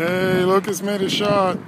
Hey, Lucas made a shot.